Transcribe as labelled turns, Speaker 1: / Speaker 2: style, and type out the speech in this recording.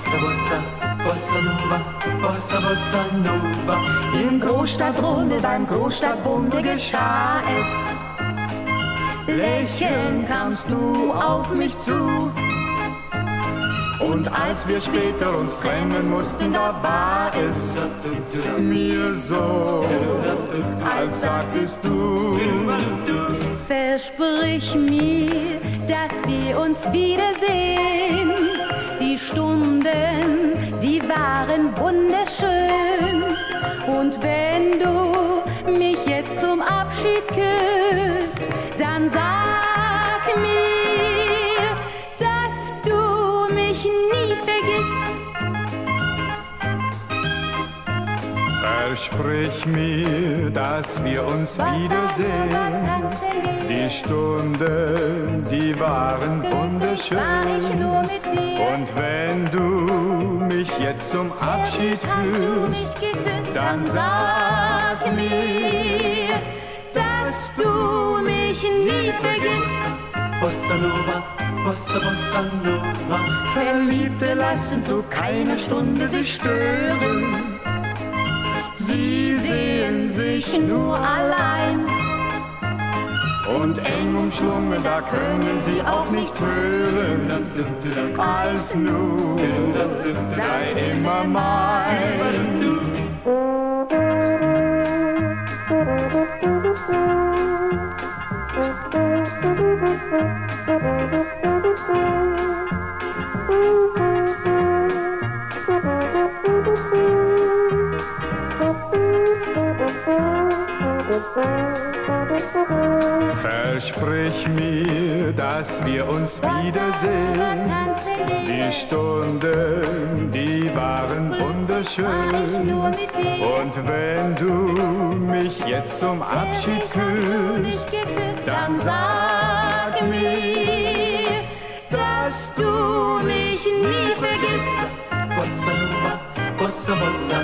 Speaker 1: Bossa, Bossa, Bossa Nova, Bossa, Bossa Nova.
Speaker 2: Im Großstadtrummel beim Großstadtbunde geschah es. Lächelnd kamst du auf mich zu. Und als wir später uns trennen mussten, da war es mir so, als sagtest du,
Speaker 3: Versprich mir, dass wir uns wiedersehen. Die Stunden, die waren wunderschön. Und wenn du mich jetzt zum Abschied küsst,
Speaker 4: versprich mir, dass wir uns wiedersehen. Die Stunden, die waren wunderschön. Und wenn du mich jetzt zum Abschied küsst, dann sag mir,
Speaker 3: dass du mich nie vergisst.
Speaker 1: Bossa Nova, Bossa, Bossa Nova.
Speaker 2: Verliebte lassen zu keiner Stunde sich stören. Sie sehen sich nur allein. Und eng umschlungen, da können sie auch nichts hören. Als nur sei immer mein.
Speaker 4: Versprich mir, dass wir uns wiedersehen. Die Stunden, die waren wunderschön. Und wenn du mich jetzt zum Abschied küsst, dann sag mir,
Speaker 3: dass du mich nie vergisst.
Speaker 1: Nova, Bossa, Bossa